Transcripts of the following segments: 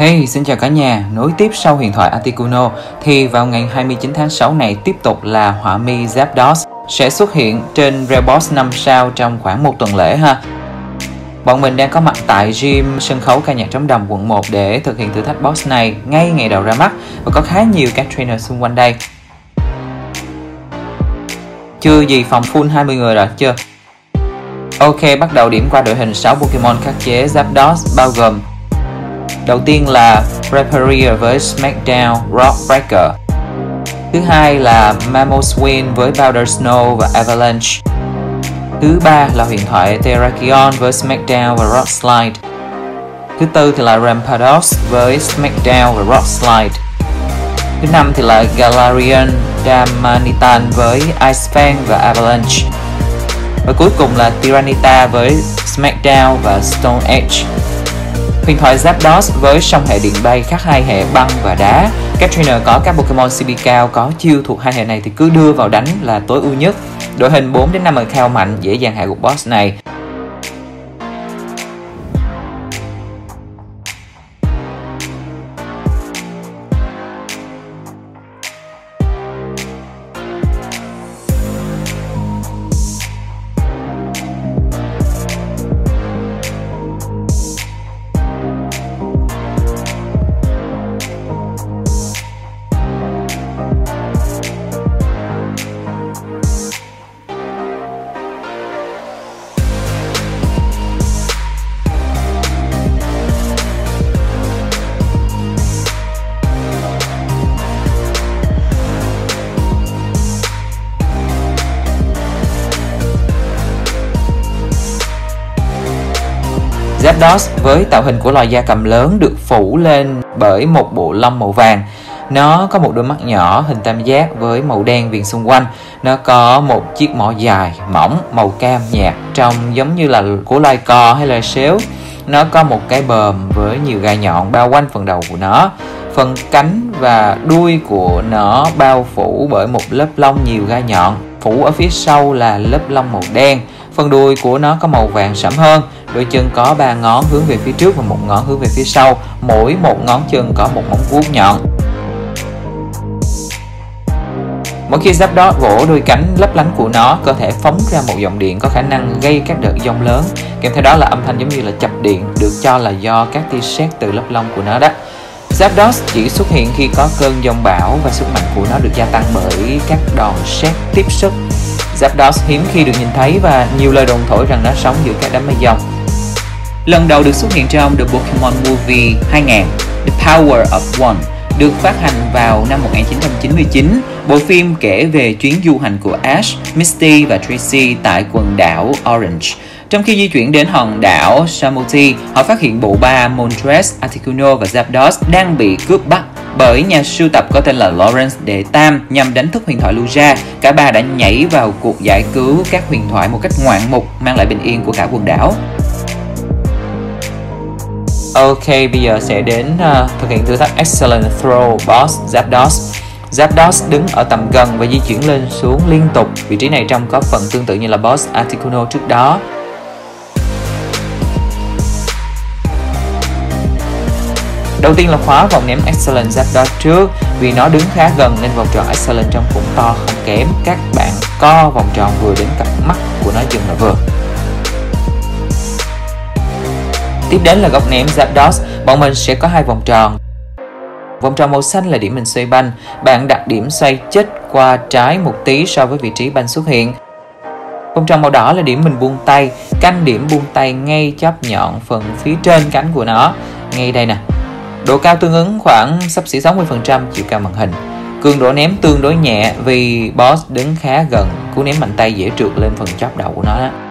Hey, xin chào cả nhà. Nối tiếp sau huyền thoại Articuno thì vào ngày 29 tháng 6 này tiếp tục là họa mi Zapdos sẽ xuất hiện trên Realboss 5 sao trong khoảng một tuần lễ ha. Bọn mình đang có mặt tại gym sân khấu ca nhạc trống đồng quận 1 để thực hiện thử thách boss này ngay ngày đầu ra mắt và có khá nhiều các trainer xung quanh đây. Chưa gì phòng full 20 người rồi chưa? Ok, bắt đầu điểm qua đội hình 6 Pokemon khắc chế Zapdos bao gồm Đầu tiên là Reparia với Smackdown Rock Breaker. Thứ hai là Mamoswin với Powder Snow và Avalanche. Thứ ba là huyền thoại Terrakion với Smackdown và Rock Slide. Thứ tư thì là Rampados với Smackdown và Rock Slide. Thứ năm thì là Galarian Damanitan với Ice Fang và Avalanche. Và cuối cùng là Tyranita với Smackdown và Stone Edge. Huyền thoại Zapdos với song hệ điện bay khác hai hệ băng và đá. Các trainer có các Pokemon CP cao có chiêu thuộc hai hệ này thì cứ đưa vào đánh là tối ưu nhất. Đội hình 4 đến 5 account mạnh dễ dàng hạ gục boss này. DOS với tạo hình của loài da cầm lớn được phủ lên bởi một bộ lông màu vàng. Nó có một đôi mắt nhỏ hình tam giác với màu đen viền xung quanh. Nó có một chiếc mỏ dài, mỏng, màu cam nhạt, trông giống như là của loài cò hay là sếu. Nó có một cái bờm với nhiều gai nhọn bao quanh phần đầu của nó. Phần cánh và đuôi của nó bao phủ bởi một lớp lông nhiều gai nhọn. Phủ ở phía sau là lớp lông màu đen. Phần đuôi của nó có màu vàng sẫm hơn Đôi chân có 3 ngón hướng về phía trước và một ngón hướng về phía sau. Mỗi một ngón chân có một móng vuốt nhọn. Mỗi khi giáp đó vỗ đôi cánh lấp lánh của nó, cơ thể phóng ra một dòng điện có khả năng gây các đợt giông lớn. Kèm theo đó là âm thanh giống như là chập điện, được cho là do các tia sét từ lớp lông của nó đó. Zapdos chỉ xuất hiện khi có cơn giông bão và sức mạnh của nó được gia tăng bởi các đòn sét tiếp sức. Zapdos hiếm khi được nhìn thấy và nhiều lời đồn thổi rằng nó sống giữa các đám mây giông. Lần đầu được xuất hiện trong The Pokemon Movie 2000, The Power of One, được phát hành vào năm 1999. Bộ phim kể về chuyến du hành của Ash, Misty và Tracy tại quần đảo Orange. Trong khi di chuyển đến hòn đảo Samuti, họ phát hiện bộ ba Montres, Articuno và Zapdos đang bị cướp bắt bởi nhà sưu tập có tên là Lawrence Đệ Tam nhằm đánh thức huyền thoại Lugia. Cả ba đã nhảy vào cuộc giải cứu các huyền thoại một cách ngoạn mục, mang lại bình yên của cả quần đảo. Ok, bây giờ sẽ đến uh, thực hiện thử thách Excellent Throw Boss Zapdos. Zapdos đứng ở tầm gần và di chuyển lên xuống liên tục. Vị trí này trong có phần tương tự như là boss Articuno trước đó. Đầu tiên là khóa vòng ném Excellent Zapdos trước vì nó đứng khá gần nên vòng tròn Excellent trong cũng to không kém. Các bạn co vòng tròn vừa đến cặp mắt của nó dừng là vừa. Tiếp đến là góc ném Zapdos, bọn mình sẽ có hai vòng tròn. Vòng tròn màu xanh là điểm mình xoay banh, bạn đặt điểm xoay chết qua trái một tí so với vị trí banh xuất hiện. Vòng tròn màu đỏ là điểm mình buông tay, canh điểm buông tay ngay chóp nhọn phần phía trên cánh của nó, ngay đây nè. Độ cao tương ứng khoảng sắp xỉ 60% chiều cao màn hình. Cường độ ném tương đối nhẹ vì boss đứng khá gần, cú ném mạnh tay dễ trượt lên phần chóp đầu của nó đó.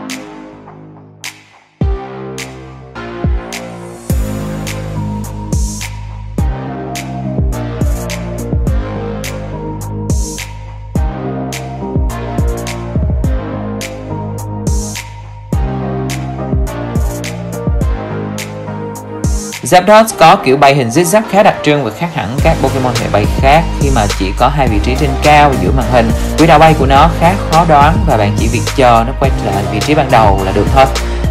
Zapdos có kiểu bay hình zigzag khá đặc trưng và khác hẳn các Pokemon hệ bay khác khi mà chỉ có hai vị trí trên cao giữa màn hình. Quỹ đạo bay của nó khá khó đoán và bạn chỉ việc chờ nó quay trở lại vị trí ban đầu là được thôi.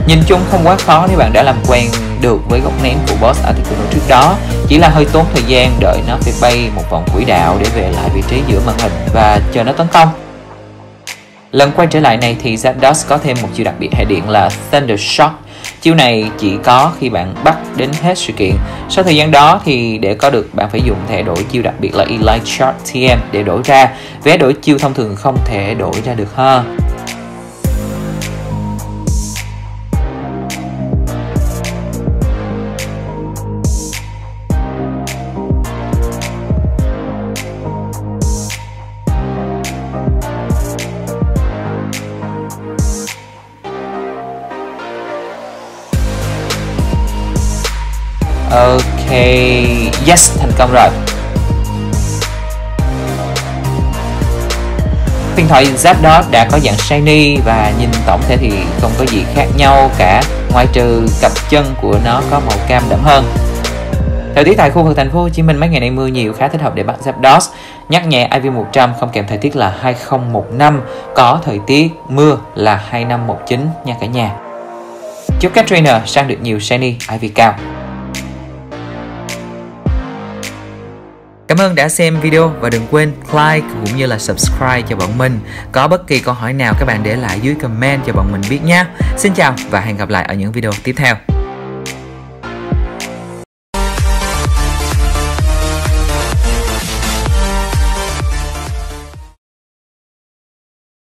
Nhìn chung không quá khó nếu bạn đã làm quen được với góc ném của boss Articuno trước đó Chỉ là hơi tốn thời gian đợi nó phải bay một vòng quỹ đạo để về lại vị trí giữa màn hình và chờ nó tấn công Lần quay trở lại này thì Zapdos có thêm một chiêu đặc biệt hệ điện là Thunder Shock Chiêu này chỉ có khi bạn bắt đến hết sự kiện. Sau thời gian đó thì để có được, bạn phải dùng thẻ đổi chiêu đặc biệt là Elite Short TM để đổi ra. Vé đổi chiêu thông thường không thể đổi ra được ha. Ok, yes, thành công rồi phiên thoại đó đã có dạng shiny và nhìn tổng thể thì không có gì khác nhau cả ngoại trừ cặp chân của nó có màu cam đậm hơn Thời tiết tại khu vực thành phố Hồ Chí Minh mấy ngày nay mưa nhiều khá thích hợp để bắt Zapdos. Nhắc nhẹ IV100 không kèm thời tiết là 2015, có thời tiết mưa là 2519 nha cả nhà. Chúc các trainer sang được nhiều shiny IV cao. Cảm ơn đã xem video và đừng quên like cũng như là subscribe cho bọn mình. Có bất kỳ câu hỏi nào các bạn để lại dưới comment cho bọn mình biết nhé. Xin chào và hẹn gặp lại ở những video tiếp theo.